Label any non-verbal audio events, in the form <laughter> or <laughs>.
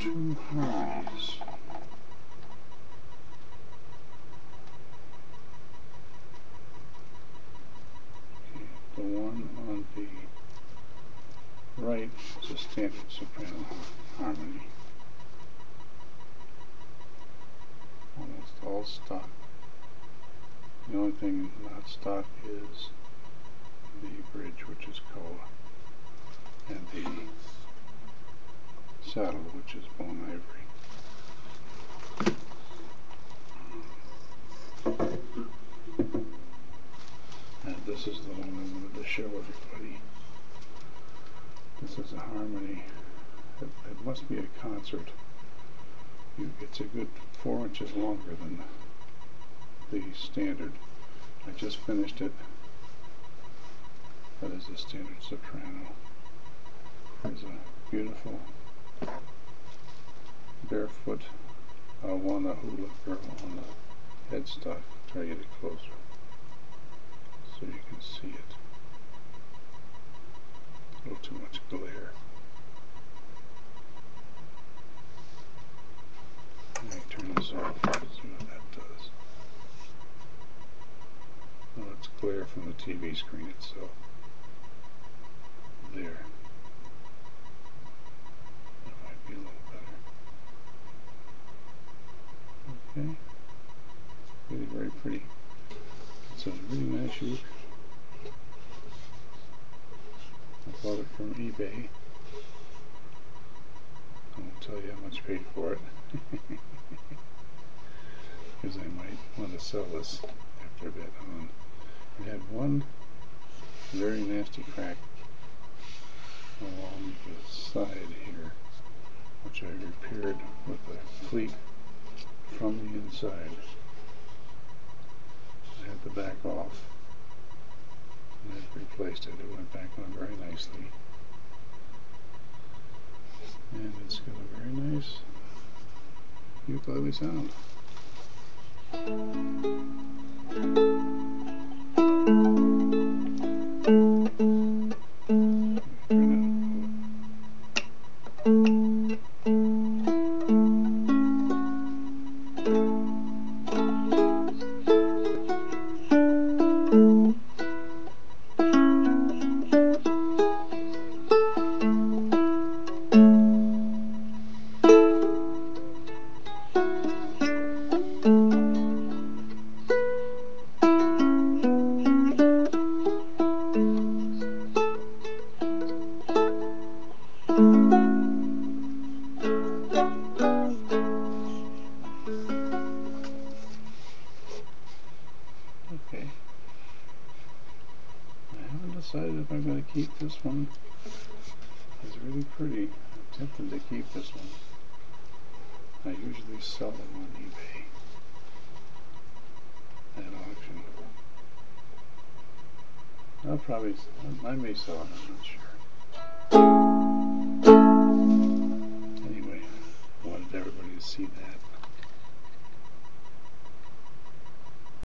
two highs. Okay, the one on the right is a standard soprano harmony. Almost all stock. The only thing not stock is the bridge, which is called. Saddle, which is bone ivory. And this is the one I wanted to show everybody. This is a harmony. It, it must be a concert. It's a good four inches longer than the standard. I just finished it. That is a standard soprano. There's a beautiful barefoot Auana hula girl on the headstock. Try to get it closer so you can see it. A little too much glare. Let me turn this off see what that does. Well, it's glare from the TV screen itself. There. That might be a little better. Okay. Really very pretty. A really nice uke. I bought it from eBay. I won't tell you how much I paid for it. <laughs> Because I might want to sell this after a bit on. It had one very nasty crack along the side here, which I repaired with a cleat from the inside. Back off. And I replaced it. It went back on very nicely. And it's got a very nice ukulele sound. Okay. Decided if I'm going to keep this one. It's really pretty. I'm tempted to keep this one. I usually sell them on eBay at auction. I'll probably, I may sell it, I'm not sure.